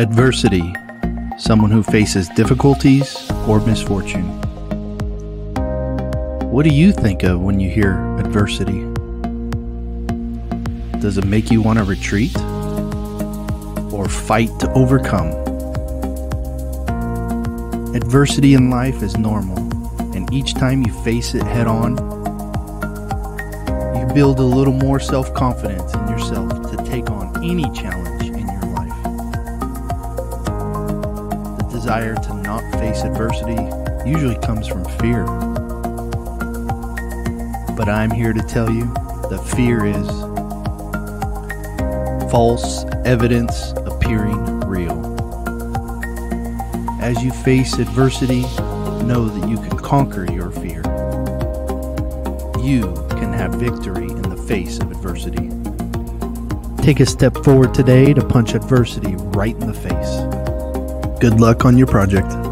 Adversity, someone who faces difficulties or misfortune. What do you think of when you hear adversity? Does it make you want to retreat or fight to overcome? Adversity in life is normal, and each time you face it head on, you build a little more self confidence in yourself to take on any challenge desire to not face adversity usually comes from fear. But I'm here to tell you that fear is false evidence appearing real. As you face adversity, know that you can conquer your fear. You can have victory in the face of adversity. Take a step forward today to punch adversity right in the face. Good luck on your project.